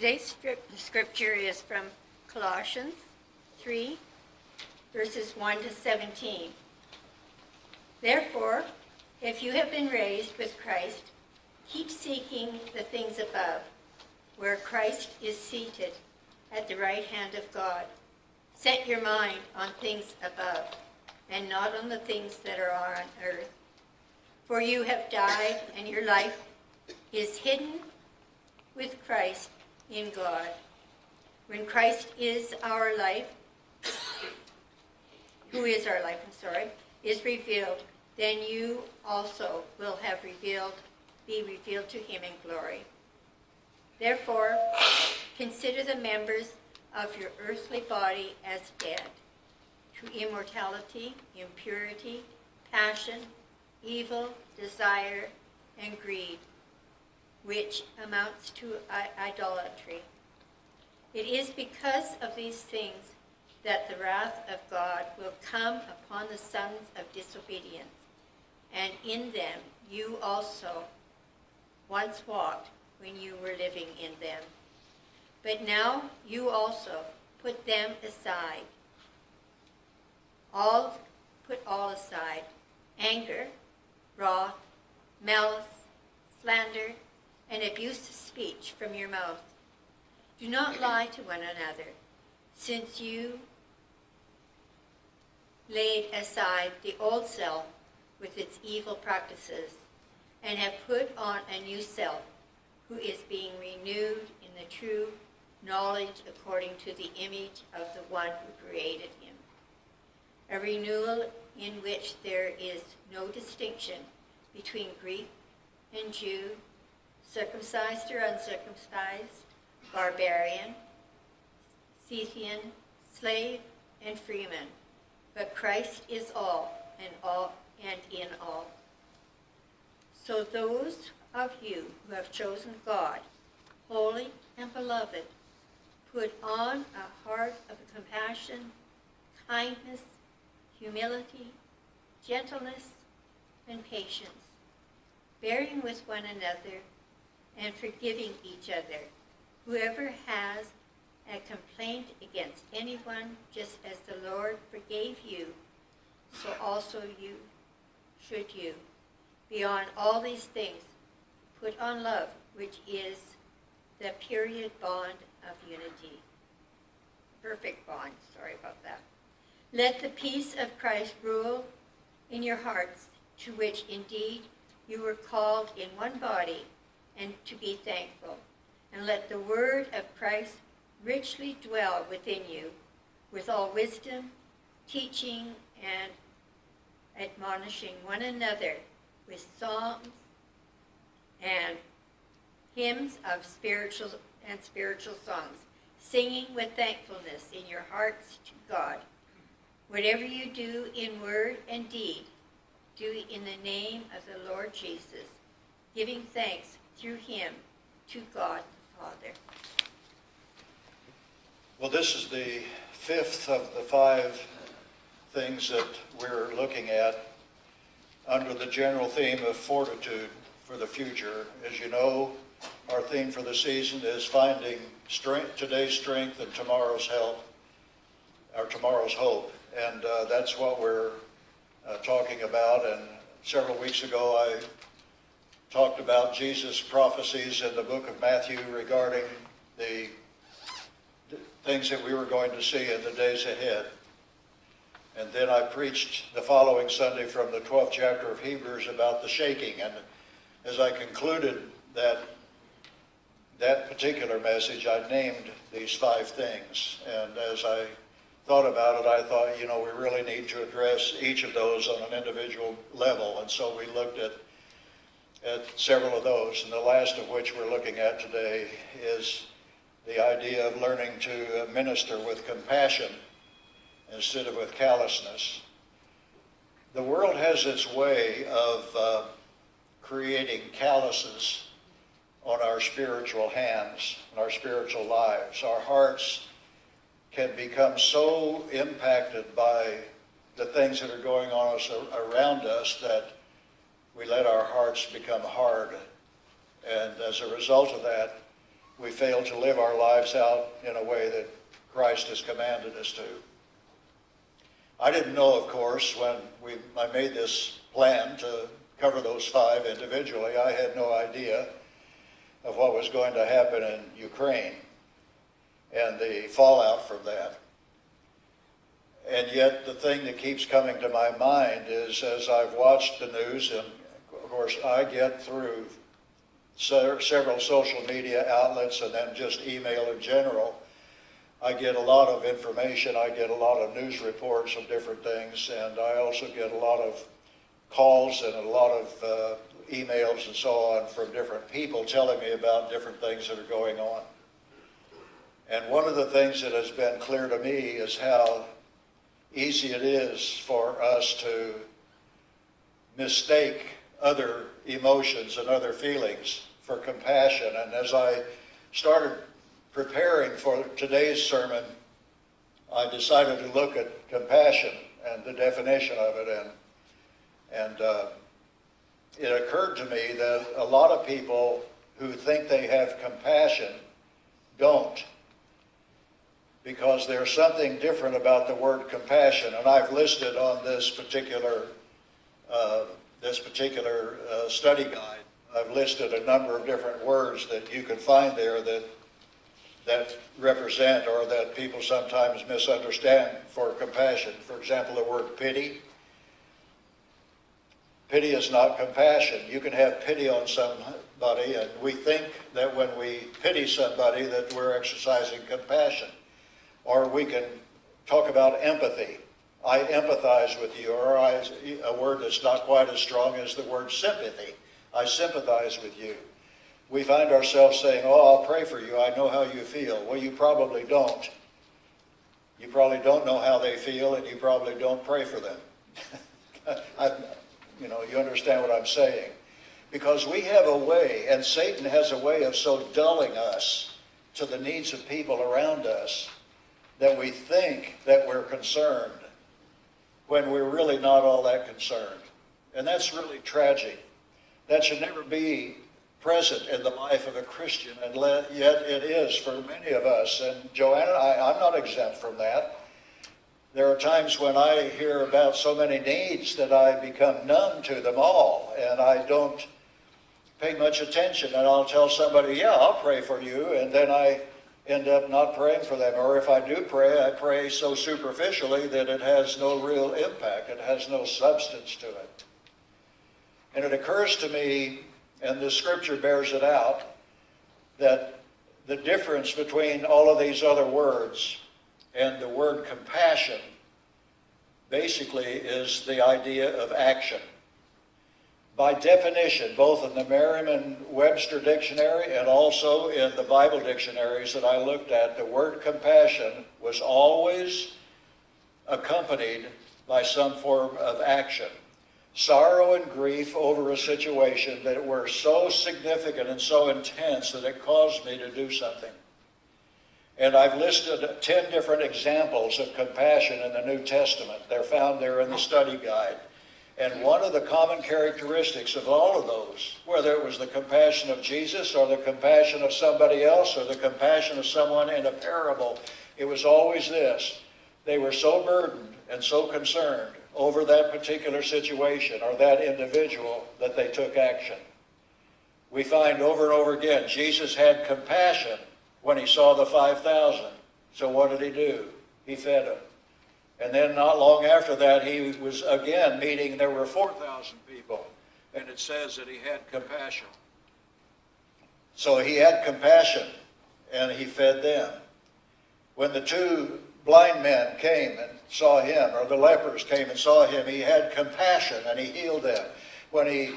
Today's scripture is from Colossians 3, verses 1 to 17. Therefore, if you have been raised with Christ, keep seeking the things above, where Christ is seated at the right hand of God. Set your mind on things above, and not on the things that are on earth. For you have died, and your life is hidden with Christ in God. When Christ is our life, who is our life, I'm sorry, is revealed, then you also will have revealed, be revealed to him in glory. Therefore, consider the members of your earthly body as dead to immortality, impurity, passion, evil, desire, and greed, which amounts to idolatry. It is because of these things that the wrath of God will come upon the sons of disobedience. And in them you also once walked when you were living in them. But now you also put them aside. All put all aside anger, wrath, malice, slander, and abusive speech from your mouth. Do not lie to one another, since you laid aside the old self with its evil practices, and have put on a new self, who is being renewed in the true knowledge according to the image of the one who created him. A renewal in which there is no distinction between Greek and Jew, circumcised or uncircumcised, barbarian, Scythian, slave, and freeman. But Christ is all and all and in all. So those of you who have chosen God, holy and beloved, put on a heart of compassion, kindness, humility, gentleness, and patience, bearing with one another and forgiving each other. Whoever has a complaint against anyone, just as the Lord forgave you, so also you should you. Beyond all these things, put on love, which is the period bond of unity. Perfect bond, sorry about that. Let the peace of Christ rule in your hearts, to which indeed you were called in one body, and to be thankful. And let the word of Christ richly dwell within you, with all wisdom, teaching, and admonishing one another with psalms and hymns of spiritual and spiritual songs, singing with thankfulness in your hearts to God. Whatever you do in word and deed, do in the name of the Lord Jesus, giving thanks through him to God the Father. Well, this is the fifth of the five things that we're looking at under the general theme of fortitude for the future. As you know, our theme for the season is finding strength, today's strength and tomorrow's help, or tomorrow's hope. And uh, that's what we're uh, talking about. And several weeks ago, I talked about Jesus' prophecies in the book of Matthew regarding the things that we were going to see in the days ahead. And then I preached the following Sunday from the 12th chapter of Hebrews about the shaking. And as I concluded that that particular message, I named these five things. And as I thought about it, I thought, you know, we really need to address each of those on an individual level. And so we looked at, at several of those. And the last of which we're looking at today is the idea of learning to minister with compassion instead of with callousness. The world has its way of uh, creating calluses on our spiritual hands, and our spiritual lives. Our hearts can become so impacted by the things that are going on around us that we let our hearts become hard. And as a result of that, we fail to live our lives out in a way that Christ has commanded us to. I didn't know, of course, when we, I made this plan to cover those five individually, I had no idea of what was going to happen in Ukraine and the fallout from that. And yet, the thing that keeps coming to my mind is as I've watched the news, and of course, I get through several social media outlets and then just email in general. I get a lot of information. I get a lot of news reports of different things, and I also get a lot of calls and a lot of uh, emails and so on from different people telling me about different things that are going on. And one of the things that has been clear to me is how easy it is for us to mistake other emotions and other feelings for compassion. And as I started preparing for today's sermon, I decided to look at compassion and the definition of it. And, and uh, it occurred to me that a lot of people who think they have compassion don't because there's something different about the word compassion. And I've listed on this particular, uh, this particular uh, study guide, I've listed a number of different words that you can find there that, that represent or that people sometimes misunderstand for compassion. For example, the word pity. Pity is not compassion. You can have pity on somebody, and we think that when we pity somebody that we're exercising compassion. Or we can talk about empathy. I empathize with you, or I, a word that's not quite as strong as the word sympathy. I sympathize with you. We find ourselves saying, Oh, I'll pray for you. I know how you feel. Well, you probably don't. You probably don't know how they feel, and you probably don't pray for them. I, you know, you understand what I'm saying. Because we have a way, and Satan has a way of so dulling us to the needs of people around us that we think that we're concerned when we're really not all that concerned. And that's really tragic. That should never be present in the life of a Christian, and yet it is for many of us. And Joanna, I, I'm not exempt from that. There are times when I hear about so many needs that I become numb to them all, and I don't pay much attention. And I'll tell somebody, yeah, I'll pray for you, and then I end up not praying for them. Or if I do pray, I pray so superficially that it has no real impact. It has no substance to it. And it occurs to me, and the scripture bears it out, that the difference between all of these other words and the word compassion basically is the idea of action by definition, both in the Merriam-Webster dictionary and also in the Bible dictionaries that I looked at, the word compassion was always accompanied by some form of action. Sorrow and grief over a situation that were so significant and so intense that it caused me to do something. And I've listed 10 different examples of compassion in the New Testament. They're found there in the study guide. And one of the common characteristics of all of those, whether it was the compassion of Jesus or the compassion of somebody else or the compassion of someone in a parable, it was always this. They were so burdened and so concerned over that particular situation or that individual that they took action. We find over and over again, Jesus had compassion when he saw the 5,000. So what did he do? He fed them. And then not long after that, he was again meeting, there were 4,000 people. And it says that he had compassion. So he had compassion and he fed them. When the two blind men came and saw him, or the lepers came and saw him, he had compassion and he healed them. When he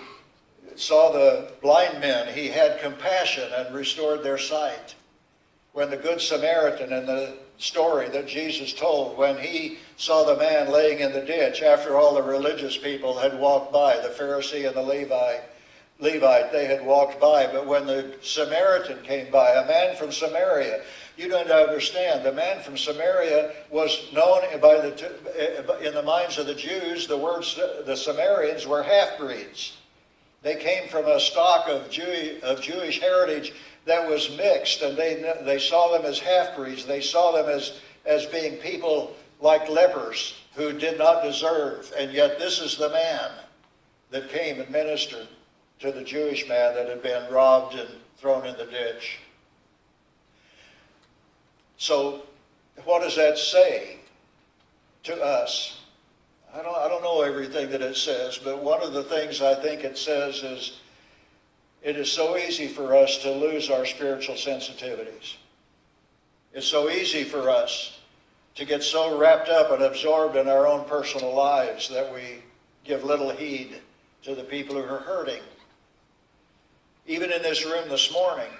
saw the blind men, he had compassion and restored their sight. When the Good Samaritan and the story that Jesus told, when he saw the man laying in the ditch after all the religious people had walked by, the Pharisee and the Levi, Levite, they had walked by. But when the Samaritan came by, a man from Samaria, you don't understand. The man from Samaria was known by the, eh, in the minds of the Jews, the words, the Samaritans were half-breeds. They came from a stock of, Jew, of Jewish heritage that was mixed, and they, they saw them as half-breeds. They saw them as, as being people like lepers who did not deserve. And yet this is the man that came and ministered to the Jewish man that had been robbed and thrown in the ditch. So what does that say to us? I don't, I don't know everything that it says, but one of the things I think it says is it is so easy for us to lose our spiritual sensitivities. It's so easy for us to get so wrapped up and absorbed in our own personal lives that we give little heed to the people who are hurting. Even in this room this morning,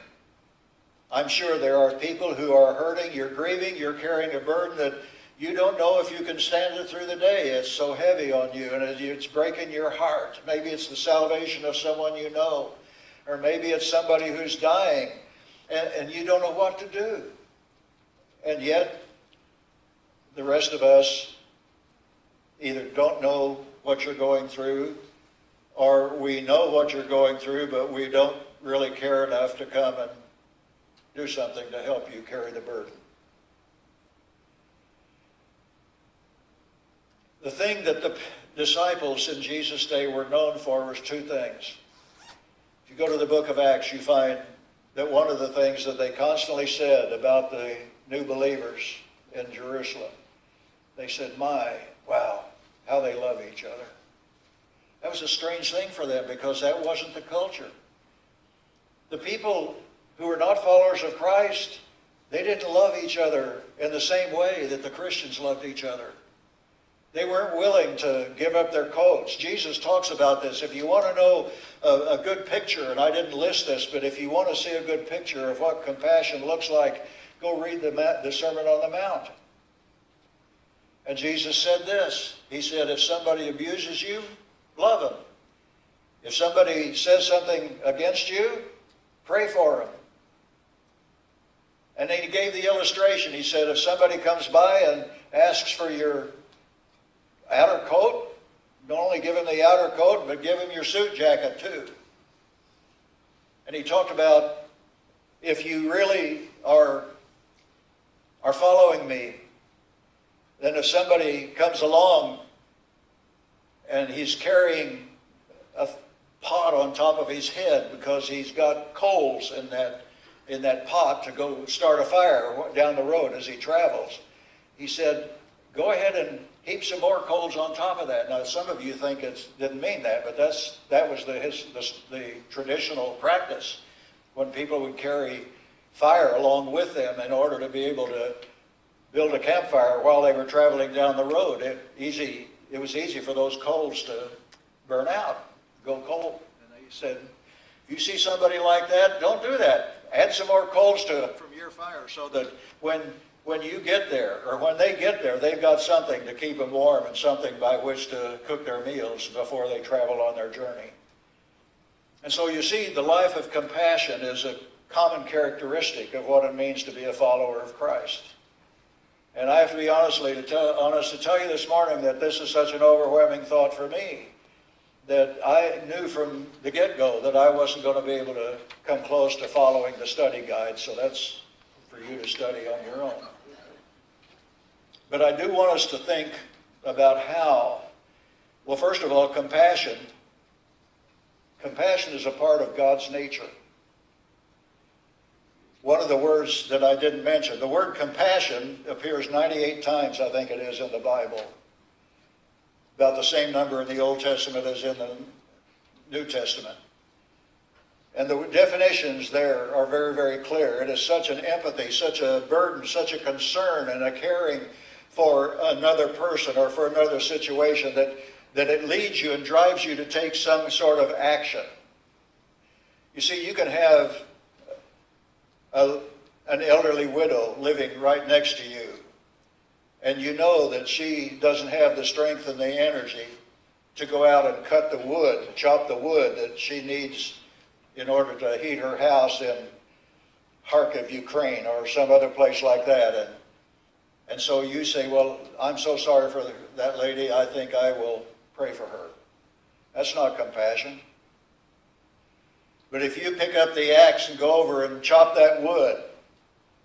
I'm sure there are people who are hurting, you're grieving, you're carrying a burden that you don't know if you can stand it through the day. It's so heavy on you and it's breaking your heart. Maybe it's the salvation of someone you know, or maybe it's somebody who's dying and, and you don't know what to do. And yet, the rest of us either don't know what you're going through or we know what you're going through, but we don't really care enough to come and do something to help you carry the burden. The thing that the disciples in Jesus' day were known for was two things. You go to the book of Acts, you find that one of the things that they constantly said about the new believers in Jerusalem, they said, my, wow, how they love each other. That was a strange thing for them because that wasn't the culture. The people who were not followers of Christ, they didn't love each other in the same way that the Christians loved each other. They weren't willing to give up their coats. Jesus talks about this. If you want to know a, a, good picture, and I didn't list this, but if you want to see a good picture of what compassion looks like, go read the, the Sermon on the Mount. And Jesus said this. He said, if somebody abuses you, love them. If somebody says something against you, pray for them. And then he gave the illustration. He said, if somebody comes by and asks for your outer coat, don't only give him the outer coat, but give him your suit jacket too. And he talked about if you really are, are following me, then if somebody comes along and he's carrying a pot on top of his head because he's got coals in that, in that pot to go start a fire down the road as he travels, he said, go ahead and heap some more coals on top of that. Now, some of you think it didn't mean that, but that's that was the, his, the, the traditional practice when people would carry fire along with them in order to be able to build a campfire while they were traveling down the road. It, easy, it was easy for those coals to burn out, go cold. And he said, if you see somebody like that, don't do that. Add some more coals to from your fire so that when when you get there, or when they get there, they've got something to keep them warm and something by which to cook their meals before they travel on their journey. And so you see, the life of compassion is a common characteristic of what it means to be a follower of Christ. And I have to be honestly to tell, honest to tell you this morning that this is such an overwhelming thought for me that I knew from the get-go that I wasn't going to be able to come close to following the study guide. So that's for you to study on your own. But I do want us to think about how, well, first of all, compassion. Compassion is a part of God's nature. One of the words that I didn't mention, the word compassion appears 98 times, I think it is, in the Bible. About the same number in the Old Testament as in the New Testament. And the definitions there are very, very clear. It is such an empathy, such a burden, such a concern, and a caring for another person or for another situation that, that it leads you and drives you to take some sort of action. You see, you can have a, an elderly widow living right next to you, and you know that she doesn't have the strength and the energy to go out and cut the wood, chop the wood that she needs in order to heat her house in Kharkiv, Ukraine, or some other place like that. And and so you say, well, I'm so sorry for the, that lady, I think I will pray for her. That's not compassion. But if you pick up the axe and go over and chop that wood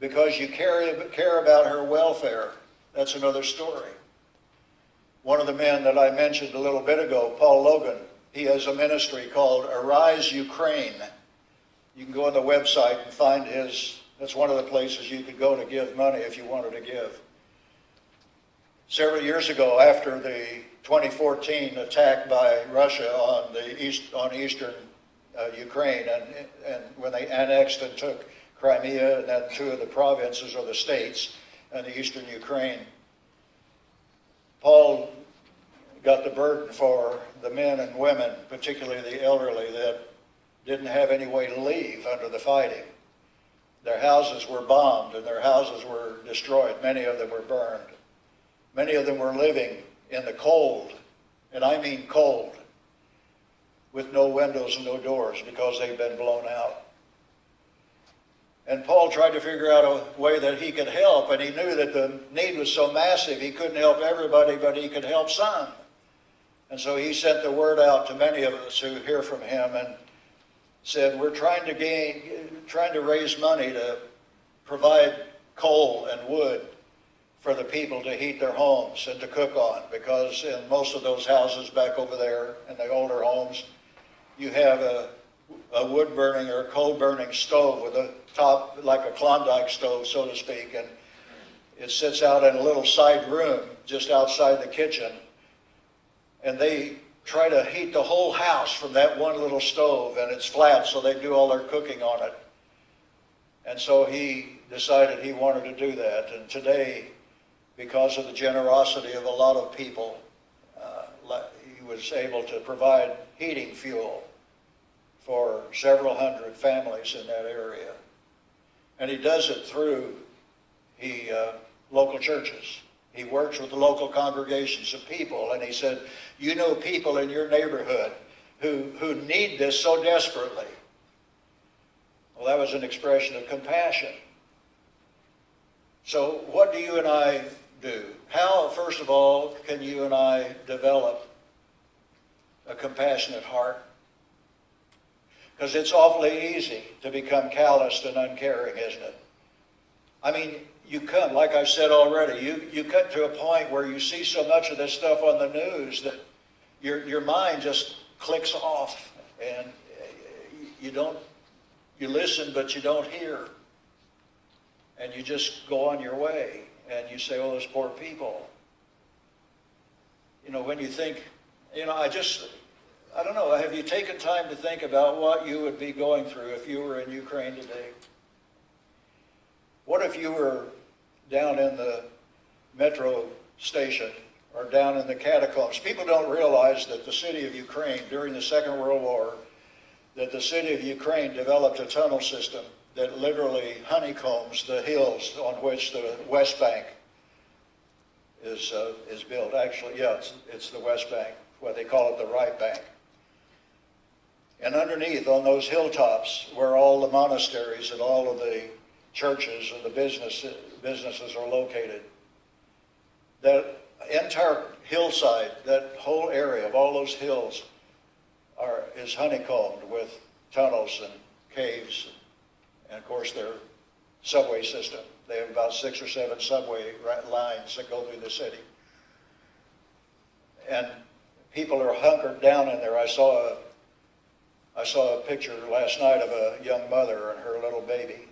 because you care, care about her welfare, that's another story. One of the men that I mentioned a little bit ago, Paul Logan, he has a ministry called Arise Ukraine. You can go on the website and find his, that's one of the places you could go to give money if you wanted to give. Several years ago, after the 2014 attack by Russia on the east, on eastern uh, Ukraine, and, and when they annexed and took Crimea and then two of the provinces or the states in the eastern Ukraine, Paul got the burden for the men and women, particularly the elderly, that didn't have any way to leave under the fighting. Their houses were bombed and their houses were destroyed. Many of them were burned. Many of them were living in the cold, and I mean cold, with no windows and no doors because they'd been blown out. And Paul tried to figure out a way that he could help, and he knew that the need was so massive he couldn't help everybody, but he could help some. And so he sent the word out to many of us who hear from him and said, We're trying to gain, trying to raise money to provide coal and wood for the people to heat their homes and to cook on because in most of those houses back over there in the older homes, you have a, a wood burning or coal burning stove with a top like a Klondike stove, so to speak, and it sits out in a little side room just outside the kitchen and they try to heat the whole house from that one little stove, and it's flat, so they do all their cooking on it. And so he decided he wanted to do that. And today, because of the generosity of a lot of people, uh, he was able to provide heating fuel for several hundred families in that area. And he does it through he, uh, local churches. He works with the local congregations of people, and he said, You know people in your neighborhood who, who need this so desperately. Well, that was an expression of compassion. So, what do you and I do? How, first of all, can you and I develop a compassionate heart? Because it's awfully easy to become calloused and uncaring, isn't it? I mean, you come, like I said already, you, you come to a point where you see so much of this stuff on the news that your, your mind just clicks off and uh, you don't, you listen, but you don't hear. And you just go on your way and you say, oh, those poor people. You know, when you think, you know, I just, I don't know, have you taken time to think about what you would be going through if you were in Ukraine today? What if you were down in the metro station or down in the catacombs. People don't realize that the city of Ukraine during the Second World War, that the city of Ukraine developed a tunnel system that literally honeycombs the hills on which the West Bank is, uh, is built. Actually, yeah, it's, it's the West Bank, what they call it the right bank. And underneath on those hilltops where all the monasteries and all of the churches and the business, businesses are located. That entire hillside, that whole area of all those hills are, is honeycombed with tunnels and caves and of course their subway system. They have about six or seven subway lines that go through the city. And people are hunkered down in there. I saw a, I saw a picture last night of a young mother and her little baby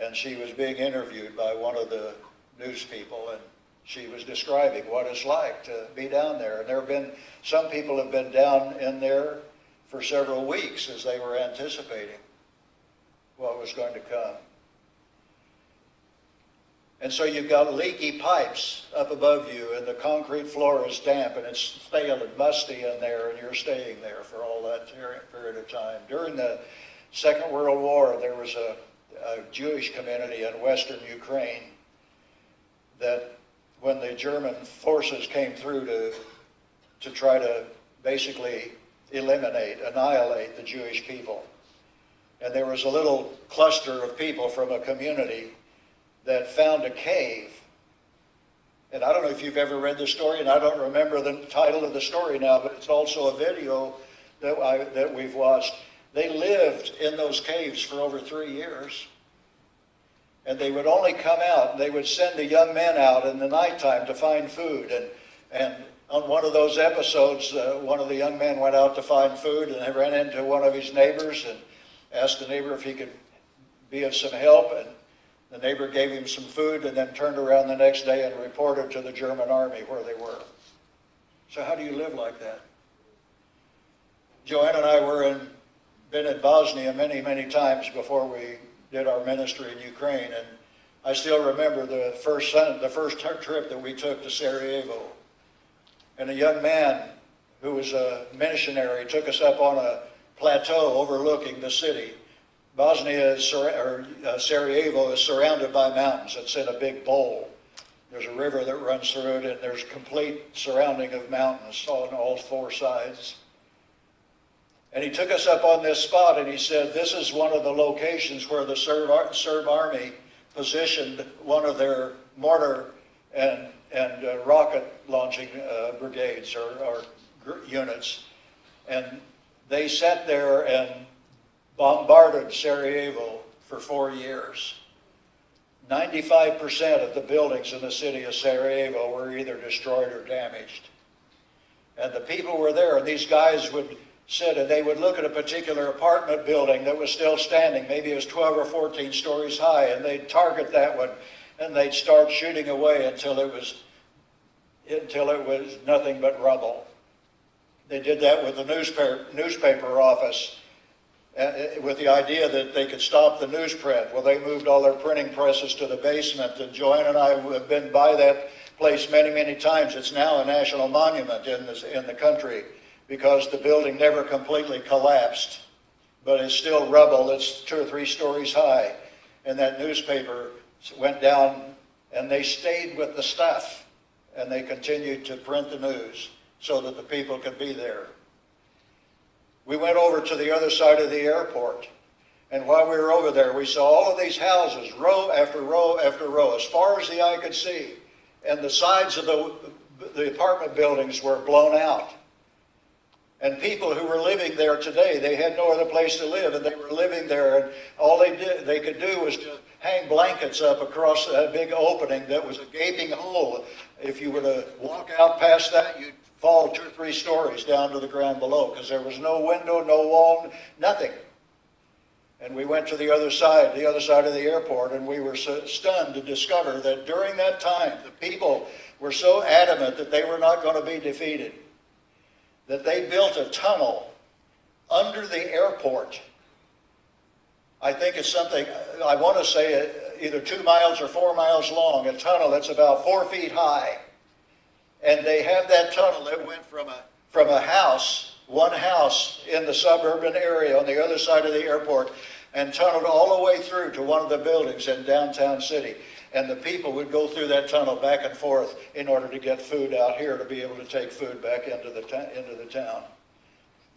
and she was being interviewed by one of the news people, and she was describing what it's like to be down there. And there have been some people have been down in there for several weeks as they were anticipating what was going to come. And so you've got leaky pipes up above you, and the concrete floor is damp, and it's stale and musty in there, and you're staying there for all that period of time. During the Second World War, there was a a Jewish community in western Ukraine that when the German forces came through to, to try to basically eliminate, annihilate the Jewish people. And there was a little cluster of people from a community that found a cave. And I don't know if you've ever read the story, and I don't remember the title of the story now, but it's also a video that, I, that we've watched They lived in those caves for over three years. And they would only come out, and they would send the young men out in the nighttime to find food. And, and on one of those episodes, uh, one of the young men went out to find food and he ran into one of his neighbors and asked the neighbor if he could be of some help. And the neighbor gave him some food and then turned around the next day and reported to the German army where they were. So how do you live like that? Joanne and I were in, been in Bosnia many, many times before we did our ministry in Ukraine, and I still remember the first the first trip that we took to Sarajevo, and a young man who was a missionary took us up on a plateau overlooking the city. Bosnia is, or uh, Sarajevo is surrounded by mountains. It's in a big bowl. There's a river that runs through it, and there's complete surrounding of mountains on all four sides. And he took us up on this spot and he said, This is one of the locations where the Serb, Serb army positioned one of their mortar and, and uh, rocket launching uh, brigades or, or units. And they sat there and bombarded Sarajevo for four years. 95% of the buildings in the city of Sarajevo were either destroyed or damaged. And the people were there, and these guys would sit and they would look at a particular apartment building that was still standing, maybe it was 12 or 14 stories high, and they'd target that one, and they'd start shooting away until it was until it was nothing but rubble. They did that with the newspaper, newspaper office uh, with the idea that they could stop the newsprint. Well, they moved all their printing presses to the basement, and Joanne and I have been by that place many, many times. It's now a national monument in, this, in the country because the building never completely collapsed, but it's still rubble. It's two or three stories high. And that newspaper went down, and they stayed with the stuff, and they continued to print the news so that the people could be there. We went over to the other side of the airport. And while we were over there, we saw all of these houses, row after row after row, as far as the eye could see. And the sides of the, the apartment buildings were blown out. And people who were living there today, they had no other place to live, and they were living there, and all they did, they could do was to hang blankets up across a big opening that was a gaping hole. If you were to walk out past that, you'd fall two or three stories down to the ground below because there was no window, no wall, nothing. And we went to the other side, the other side of the airport, and we were so stunned to discover that during that time, the people were so adamant that they were not going to be defeated that they built a tunnel under the airport. I think it's something, I want to say uh, either two miles or four miles long, a tunnel that's about four feet high. And they have that tunnel that went from a, from a house, one house in the suburban area on the other side of the airport, and tunneled all the way through to one of the buildings in downtown city and the people would go through that tunnel back and forth in order to get food out here to be able to take food back into the, into the town.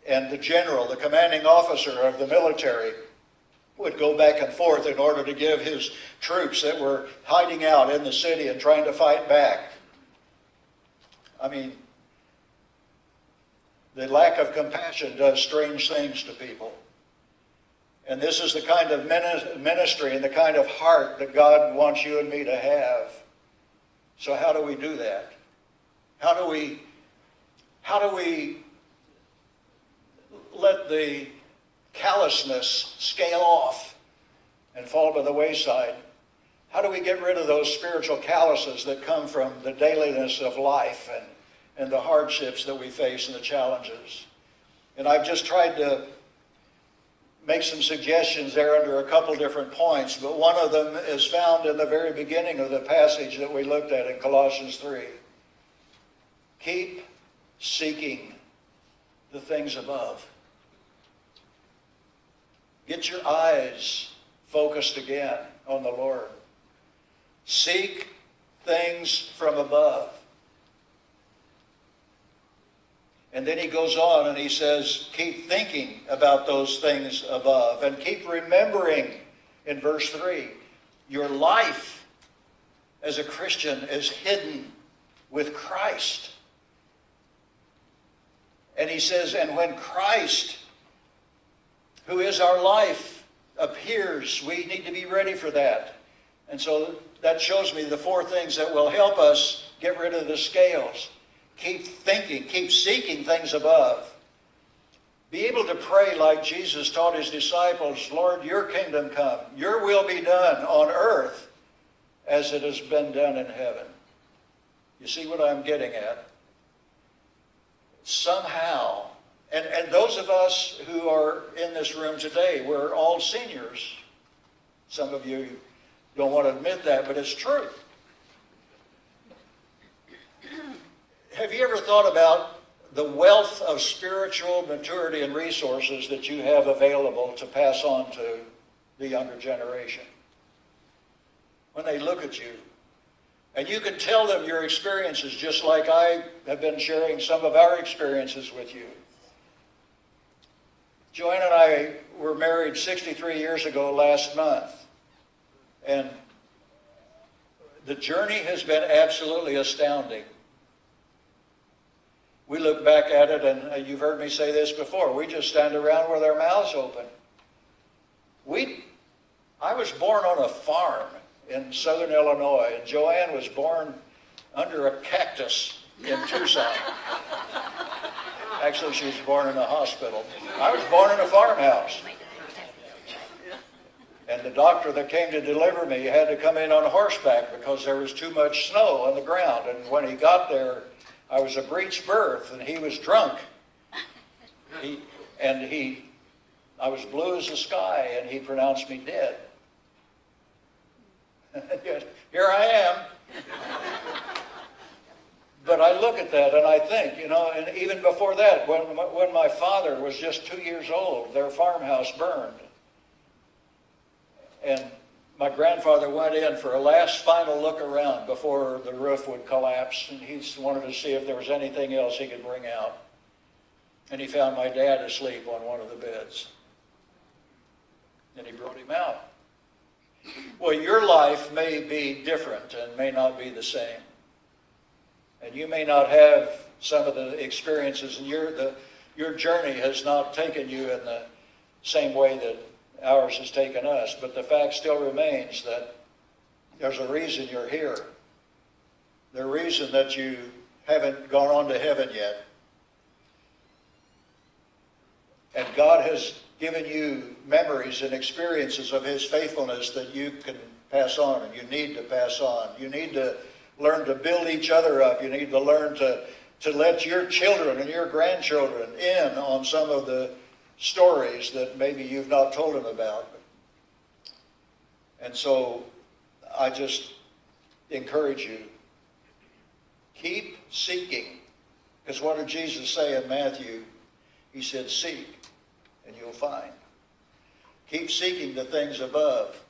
And the general, the commanding officer of the military, would go back and forth in order to give his troops that were hiding out in the city and trying to fight back. I mean, the lack of compassion does strange things to people. And this is the kind of ministry and the kind of heart that God wants you and me to have. So how do we do that? How do we how do we let the callousness scale off and fall by the wayside? How do we get rid of those spiritual calluses that come from the dailiness of life and, and the hardships that we face and the challenges? And I've just tried to make some suggestions there under a couple different points, but one of them is found in the very beginning of the passage that we looked at in Colossians 3. Keep seeking the things above. Get your eyes focused again on the Lord. Seek things from above. And then he goes on and he says, keep thinking about those things above and keep remembering in verse 3 your life as a Christian is hidden with Christ. And he says, and when Christ, who is our life, appears. We need to be ready for that. And so that shows me the four things that will help us get rid of the scales. Keep thinking, keep seeking things above. Be able to pray like Jesus taught his disciples Lord, your kingdom come, your will be done on earth as it has been done in heaven. You see what I'm getting at? Somehow, and, and those of us who are in this room today, we're all seniors. Some of you don't want to admit that, but it's true. Have you ever thought about the wealth of spiritual maturity and resources that you have available to pass on to the younger generation? When they look at you, and you can tell them your experiences just like I have been sharing some of our experiences with you. Joanne and I were married 63 years ago last month. And the journey has been absolutely astounding. We look back at it, and uh, you've heard me say this before, we just stand around with our mouths open. We, I was born on a farm in southern Illinois, and Joanne was born under a cactus in Tucson. Actually, she was born in a hospital. I was born in a farmhouse. And the doctor that came to deliver me had to come in on horseback because there was too much snow on the ground. And when he got there, I was a breech birth and he was drunk. He, and he, I was blue as the sky and he pronounced me dead. Here I am. but I look at that and I think, you know, and even before that, when, when my father was just two years old, their farmhouse burned. And my grandfather went in for a last final look around before the roof would collapse, and he wanted to see if there was anything else he could bring out. And he found my dad asleep on one of the beds. And he brought him out. Well, your life may be different and may not be the same. And you may not have some of the experiences, and your, the, your journey has not taken you in the same way that ours has taken us. But the fact still remains that there's a reason you're here. The reason that you haven't gone on to heaven yet. And God has given you memories and experiences of His faithfulness that you can pass on and you need to pass on. You need to learn to build each other up. You need to learn to, to let your children and your grandchildren in on some of the stories that maybe you've not told them about. And so I just encourage you keep seeking. Because what did Jesus say in Matthew? He said, Seek and you'll find. Keep seeking the things above.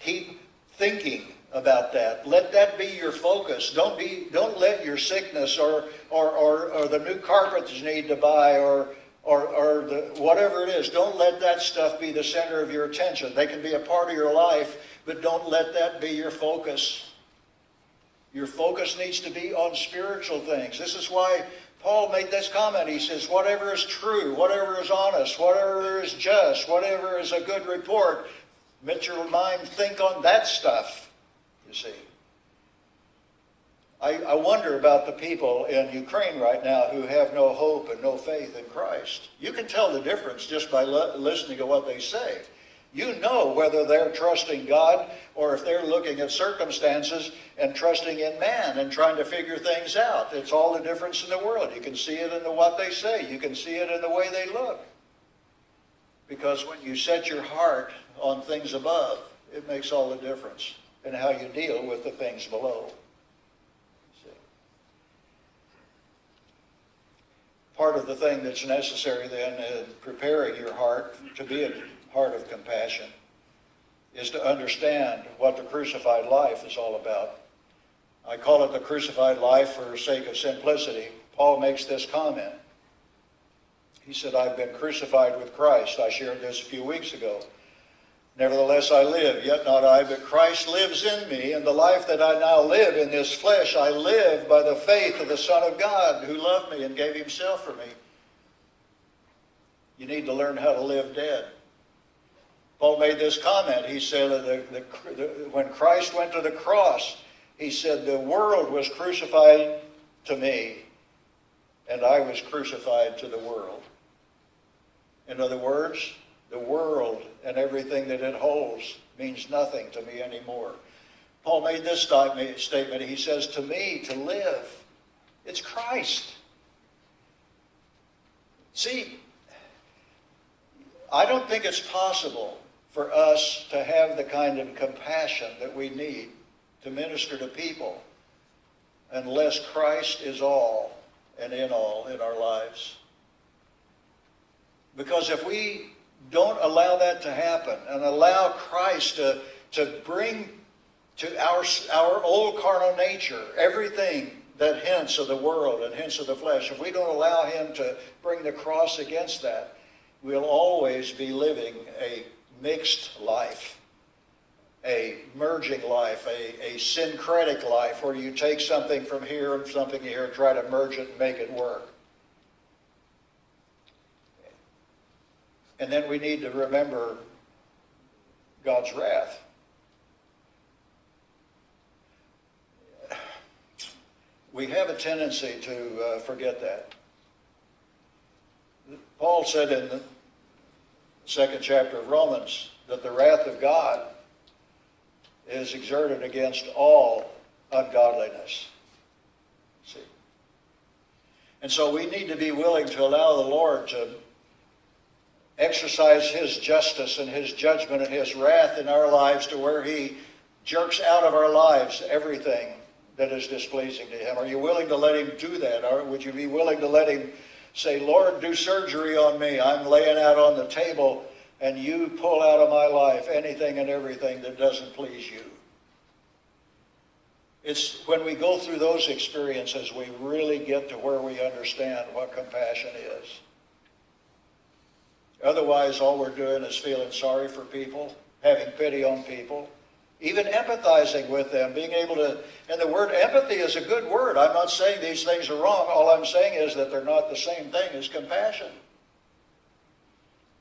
Keep thinking about that. Let that be your focus. Don't be don't let your sickness or or, or, or the new carpet you need to buy or or, or the, whatever it is, don't let that stuff be the center of your attention. They can be a part of your life, but don't let that be your focus. Your focus needs to be on spiritual things. This is why Paul made this comment. He says, whatever is true, whatever is honest, whatever is just, whatever is a good report, let your mind think on that stuff, you see. I, I wonder about the people in Ukraine right now who have no hope and no faith in Christ. You can tell the difference just by listening to what they say. You know whether they're trusting God or if they're looking at circumstances and trusting in man and trying to figure things out. It's all the difference in the world. You can see it in the, what they say. You can see it in the way they look. Because when you set your heart on things above, it makes all the difference in how you deal with the things below. Part of the thing that's necessary then in preparing your heart to be a heart of compassion is to understand what the crucified life is all about. I call it the crucified life for sake of simplicity. Paul makes this comment. He said, I've been crucified with Christ. I shared this a few weeks ago. Nevertheless, I live, yet not I, but Christ lives in me, and the life that I now live in this flesh, I live by the faith of the Son of God who loved me and gave himself for me. You need to learn how to live dead. Paul made this comment. He said the, the, the, when Christ went to the cross, he said, The world was crucified to me, and I was crucified to the world. In other words, the world and everything that it holds means nothing to me anymore. Paul made this statement. He says, To me, to live, it's Christ. See, I don't think it's possible for us to have the kind of compassion that we need to minister to people unless Christ is all and in all in our lives. Because if we don't allow that to happen and allow Christ to, to bring to our, our old carnal nature everything that hints of the world and hints of the flesh, if we don't allow Him to bring the cross against that, we'll always be living a mixed life, a merging life, a, a syncretic life, where you take something from here and something here and try to merge it and make it work. And then we need to remember God's wrath. We have a tendency to uh, forget that. Paul said in the second chapter of Romans that the wrath of God is exerted against all ungodliness. See? And so we need to be willing to allow the Lord to exercise his justice and his judgment and his wrath in our lives to where he jerks out of our lives everything that is displeasing to him. Are you willing to let him do that? Or would you be willing to let him say, Lord, do surgery on me. I'm laying out on the table and you pull out of my life anything and everything that doesn't please you. It's when we go through those experiences we really get to where we understand what compassion is. Otherwise, all we're doing is feeling sorry for people, having pity on people, even empathizing with them, being able to, and the word empathy is a good word. I'm not saying these things are wrong. All I'm saying is that they're not the same thing as compassion.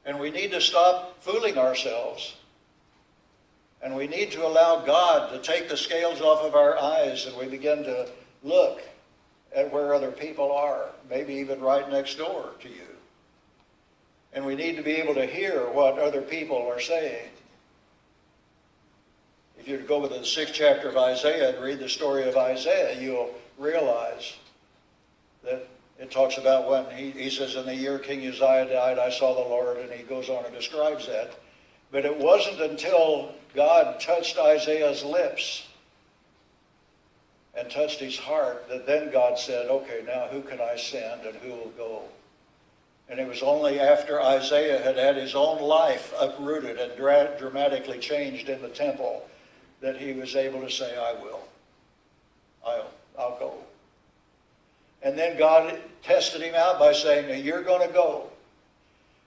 And we need to stop fooling ourselves. And we need to allow God to take the scales off of our eyes and we begin to look at where other people are, maybe even right next door to you. And we need to be able to hear what other people are saying. If you go to the sixth chapter of Isaiah and read the story of Isaiah, you'll realize that it talks about when he, he says, In the year King Uzziah died, I saw the Lord, and he goes on and describes that. But it wasn't until God touched Isaiah's lips and touched his heart that then God said, Okay, now who can I send and who will go? And it was only after Isaiah had had his own life uprooted and dra- dramatically changed in the temple that he was able to say, I will. I'll, I'll go. And then God tested him out by saying, you're going to go.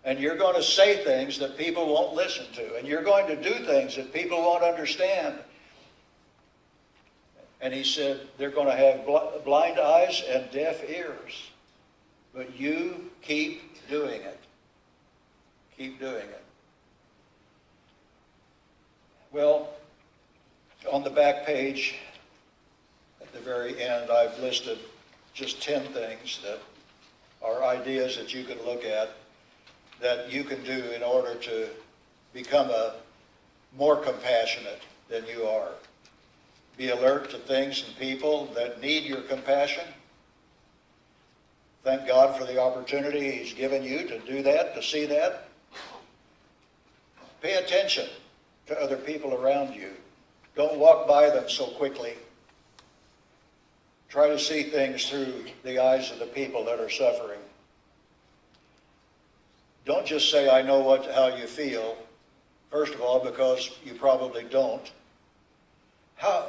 And you're going to say things that people won't listen to. And you're going to do things that people won't understand. And he said, they're going to have bl- blind eyes and deaf ears. But you keep doing it. Keep doing it. Well, on the back page, at the very end, I've listed just 10 things that are ideas that you can look at that you can do in order to become a more compassionate than you are. Be alert to things and people that need your compassion. Thank God for the opportunity He's given you to do that, to see that. Pay attention to other people around you. Don't walk by them so quickly. Try to see things through the eyes of the people that are suffering. Don't just say, I know what, how you feel, first of all, because you probably don't. How,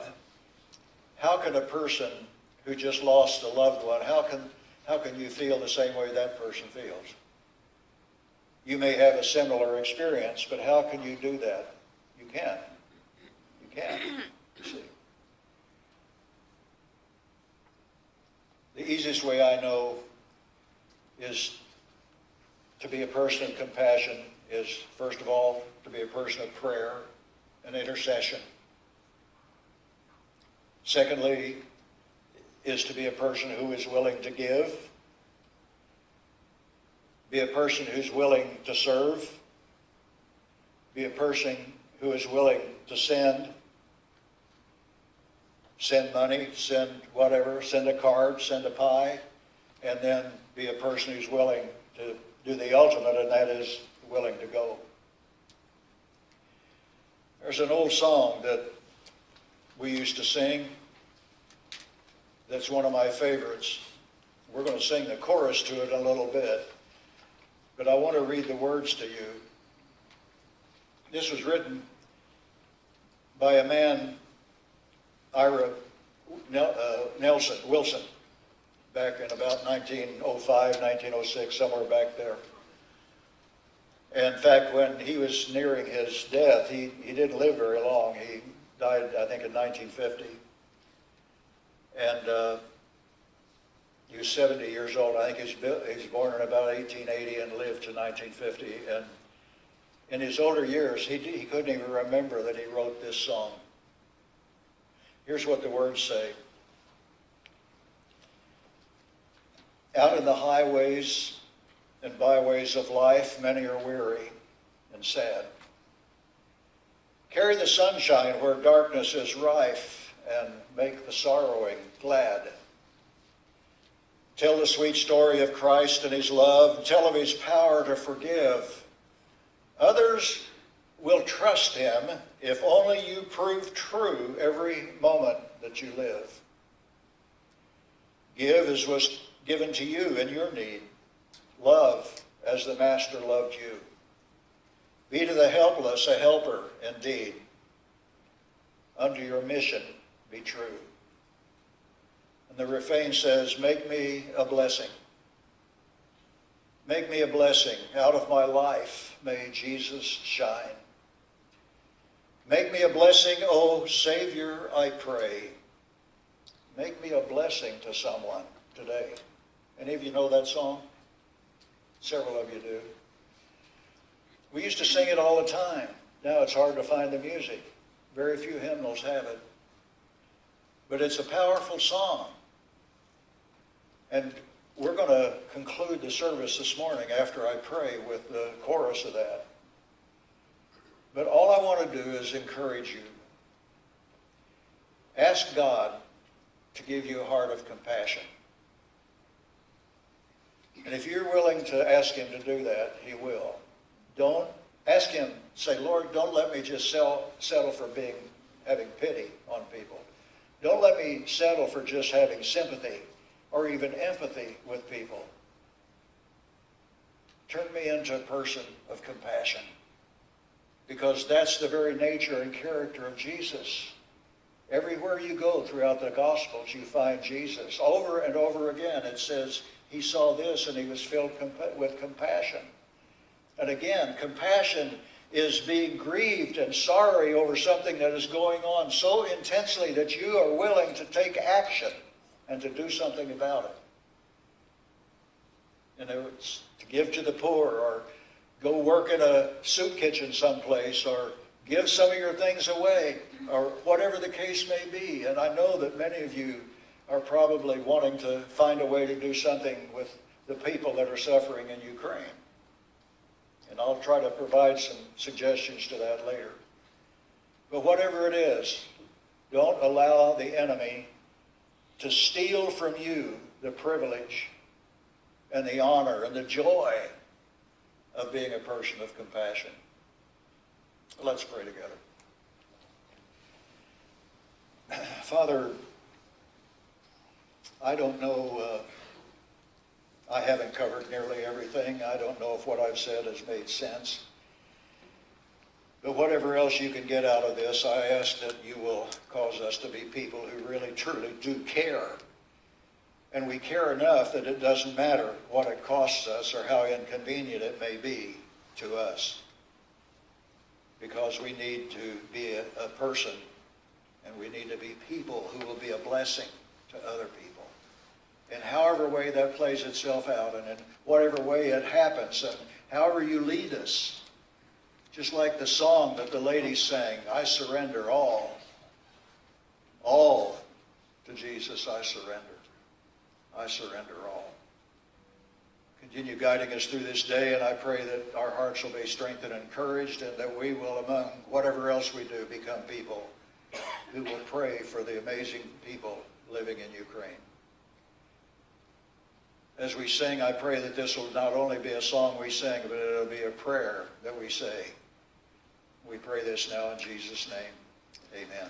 how can a person who just lost a loved one, how can, how can you feel the same way that person feels? You may have a similar experience, but how can you do that? You can't. You can't, you see. The easiest way I know is to be a person of compassion is, first of all, to be a person of prayer and intercession. Secondly, is to be a person who is willing to give, be a person who's willing to serve, be a person who is willing to send, send money, send whatever, send a card, send a pie, and then be a person who's willing to do the ultimate, and that is willing to go. There's an old song that we used to sing that's one of my favorites. We're going to sing the chorus to it in a little bit, but I want to read the words to you. This was written by a man, Ira uh, Nelson, Wilson, back in about 1905, 1906, somewhere back there. In fact, when he was nearing his death, he, he didn't live very long. He died, I think, in 1950. And uh, he was 70 years old. I think he was, bu- born in about 1880 and lived to 1950. And in his older years, he, he couldn't even remember that he wrote this song. Here's what the words say. Out in the highways and byways of life, many are weary and sad. Carry the sunshine where darkness is rife and make the sorrowing glad. Tell the sweet story of Christ and his love, tell of his power to forgive. Others will trust him if only you prove true every moment that you live. Give as was given to you in your need. Love as the Master loved you. Be to the helpless a helper indeed. Under your mission be true. And the refrain says, Make me a blessing. Make me a blessing. Out of my life may Jesus shine. Make me a blessing, O Savior, I pray. Make me a blessing to someone today. Any of you know that song? Several of you do. We used to sing it all the time. Now it's hard to find the music. Very few hymnals have it. But it's a powerful song. And we're going to conclude the service this morning after I pray with the chorus of that. But all I want to do is encourage you. Ask God to give you a heart of compassion. And if you're willing to ask Him to do that, He will. Don't ask Him, say, Lord, don't let me just sell, settle for being having pity on people. Don't let me settle for just having sympathy or even empathy with people. Turn me into a person of compassion because that's the very nature and character of Jesus. Everywhere you go throughout the Gospels, you find Jesus. Over and over again, it says he saw this and he was filled with compassion. And again, compassion is being grieved and sorry over something that is going on so intensely that you are willing to take action and to do something about it. You know, it's to give to the poor or go work in a soup kitchen someplace or give some of your things away or whatever the case may be. And I know that many of you are probably wanting to find a way to do something with the people that are suffering in Ukraine. And I'll try to provide some suggestions to that later. But whatever it is, don't allow the enemy to steal from you the privilege and the honor and the joy of being a person of compassion. Let's pray together. Father, I don't know, uh, I haven't covered nearly everything. I don't know if what I've said has made sense. But whatever else you can get out of this, I ask that you will cause us to be people who really, truly do care. And we care enough that it doesn't matter what it costs us or how inconvenient it may be to us. Because we need to be a, a person and we need to be people who will be a blessing to other people. In however way that plays itself out and in whatever way it happens and however you lead us, Just like the song that the ladies sang, I surrender all. All to Jesus I surrender. I surrender all. Continue guiding us through this day, and I pray that our hearts will be strengthened and encouraged, and that we will, among whatever else we do, become people who will pray for the amazing people living in Ukraine. As we sing, I pray that this will not only be a song we sing, but it'll be a prayer that we say. We pray this now in Jesus' name. Amen.